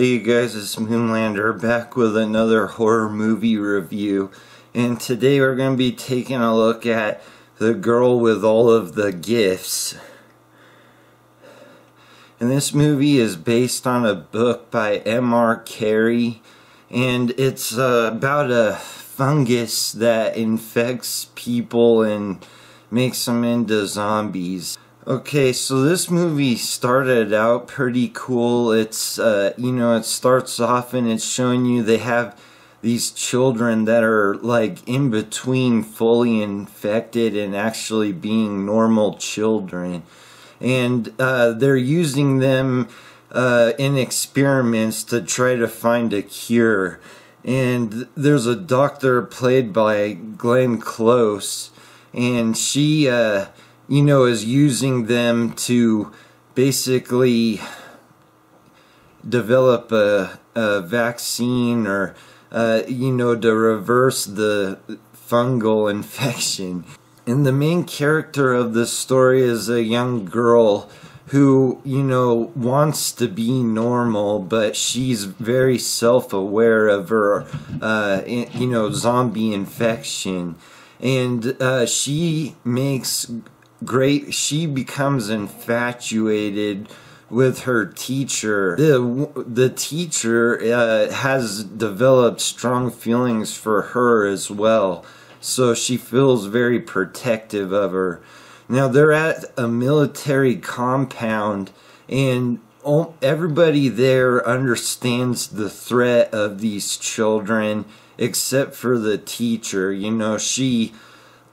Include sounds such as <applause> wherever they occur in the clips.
Hey you guys, it's Moonlander back with another horror movie review. And today we're going to be taking a look at The Girl with All of the Gifts. And this movie is based on a book by M.R. Carey. And it's uh, about a fungus that infects people and makes them into zombies. Okay, so this movie started out pretty cool. It's, uh, you know, it starts off and it's showing you they have these children that are like in between fully infected and actually being normal children. And uh, they're using them uh, in experiments to try to find a cure. And there's a doctor played by Glenn Close, and she uh, you know, is using them to basically develop a, a vaccine or, uh, you know, to reverse the fungal <laughs> infection. And the main character of the story is a young girl who, you know, wants to be normal, but she's very self aware of her, uh, you know, zombie infection. And uh, she makes great she becomes infatuated with her teacher. The the teacher uh, has developed strong feelings for her as well so she feels very protective of her. Now they're at a military compound and everybody there understands the threat of these children except for the teacher. You know she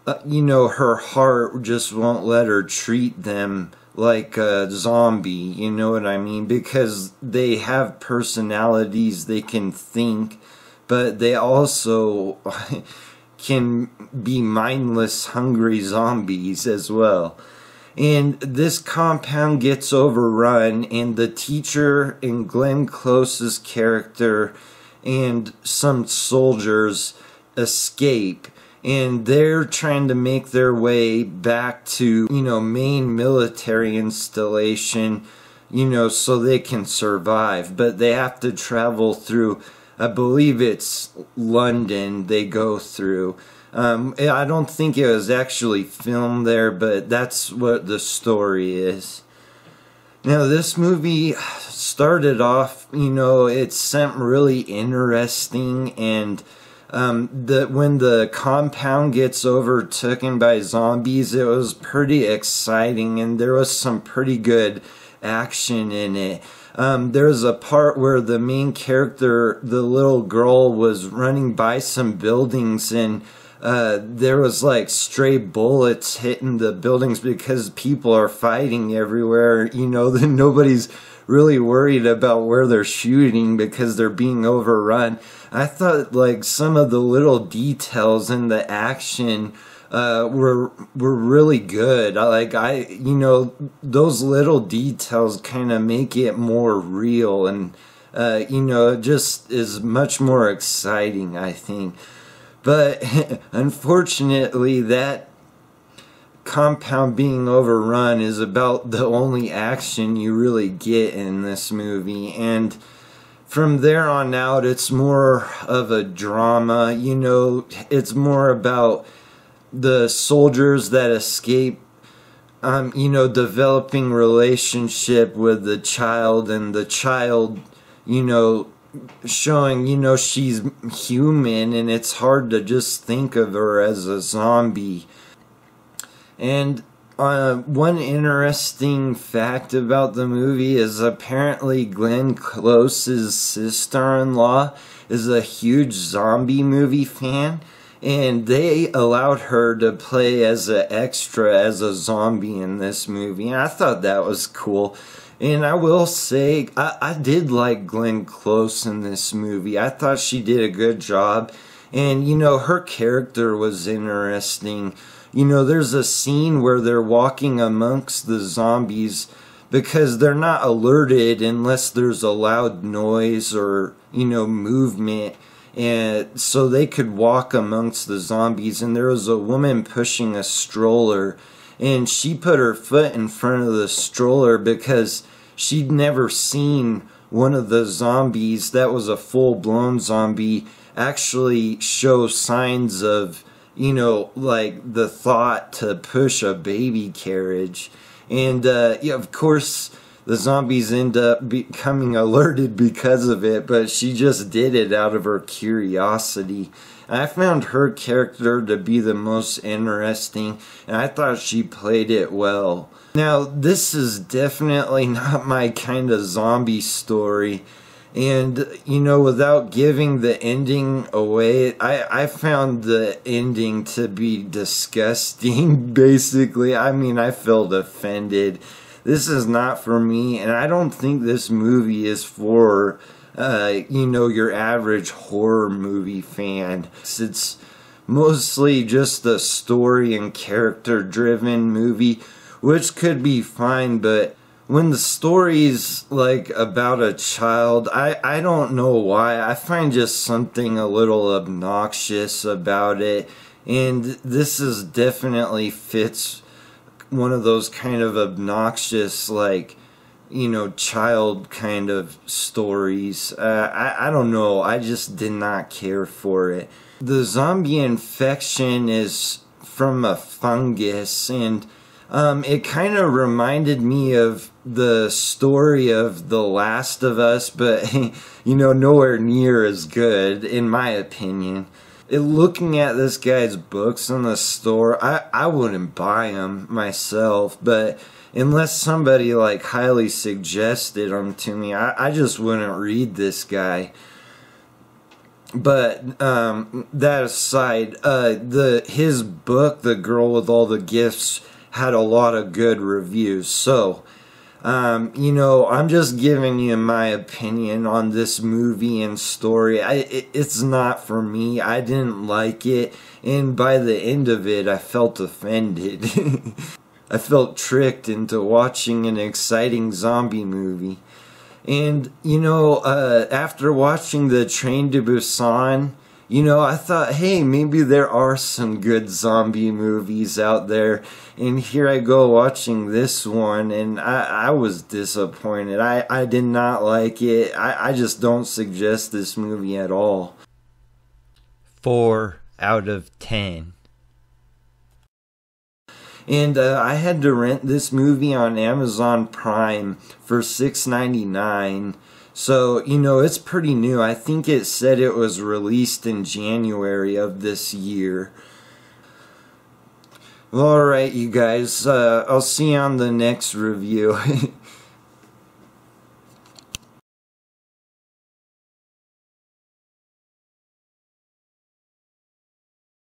Uh, you know, her heart just won't let her treat them like a zombie, you know what I mean? Because they have personalities, they can think, but they also <laughs> can be mindless, hungry zombies as well. And this compound gets overrun, and the teacher and Glenn Close's character and some soldiers escape and they're trying to make their way back to, you know, main military installation, you know, so they can survive. But they have to travel through, I believe it's London they go through. Um, I don't think it was actually filmed there, but that's what the story is. Now, this movie started off, you know, it's something really interesting and um, the when the compound gets overtaken by zombies, it was pretty exciting, and there was some pretty good action in it. Um, there's a part where the main character, the little girl, was running by some buildings and. Uh, there was like stray bullets hitting the buildings because people are fighting everywhere. You know, <laughs> that nobody's really worried about where they're shooting because they're being overrun. I thought like some of the little details in the action uh, were were really good. Like I, you know, those little details kind of make it more real, and uh, you know, it just is much more exciting. I think, but <laughs> unfortunately, that compound being overrun is about the only action you really get in this movie, and from there on out, it's more of a drama. You know, it's more about the soldiers that escape. Um, you know, developing relationship with the child and the child, you know, showing, you know, she's human and it's hard to just think of her as a zombie. And uh, one interesting fact about the movie is apparently Glenn Close's sister-in-law is a huge zombie movie fan, and they allowed her to play as an extra as a zombie in this movie. And I thought that was cool. And I will say, I, I did like Glenn Close in this movie. I thought she did a good job. And, you know, her character was interesting you know, there's a scene where they're walking amongst the zombies because they're not alerted unless there's a loud noise or, you know, movement. And so they could walk amongst the zombies. And there was a woman pushing a stroller. And she put her foot in front of the stroller because she'd never seen one of the zombies that was a full blown zombie actually show signs of, you know, like the thought to push a baby carriage. And, uh, yeah, of course, the zombies end up becoming alerted because of it, but she just did it out of her curiosity. I found her character to be the most interesting, and I thought she played it well. Now, this is definitely <laughs> not my kind of zombie story. And, you know, without giving the ending away, I, I found the ending to be disgusting, <laughs> basically. I mean, I felt offended. This is not for me, and I don't think this movie is for uh, you know, your average horror movie fan. It's mostly just a story and character driven movie, which could be fine, but when the story's like about a child, I, I don't know why. I find just something a little obnoxious about it. And this is definitely fits one of those kind of obnoxious, like, you know, child kind of stories. Uh, I, I don't know. I just did not care for it. The zombie infection is from a fungus, and um, it kind of reminded me of the story of The Last of Us, but, <laughs> you know, nowhere near as good, in my opinion. Looking at this guy's books in the store, I, I wouldn't buy them myself, but unless somebody like highly suggested them to me, I, I just wouldn't read this guy. But um, that aside, uh, the his book, The Girl with All the Gifts, had a lot of good reviews. So, um, you know, I'm just giving you my opinion on this movie and story. I, it, it's not for me. I didn't like it, and by the end of it, I felt offended. <laughs> I felt tricked into watching an exciting zombie movie. And, you know, uh, after watching the Train to Busan, you know, I thought, hey, maybe there are some good zombie movies out there. And here I go watching this one, and I, I was disappointed. I, I did not like it. I, I just don't suggest this movie at all. Four out of ten and uh, I had to rent this movie on Amazon Prime for six ninety nine. So, you know, it's pretty new. I think it said it was released in January of this year. Alright, you guys, uh, I'll see you on the next review. <laughs>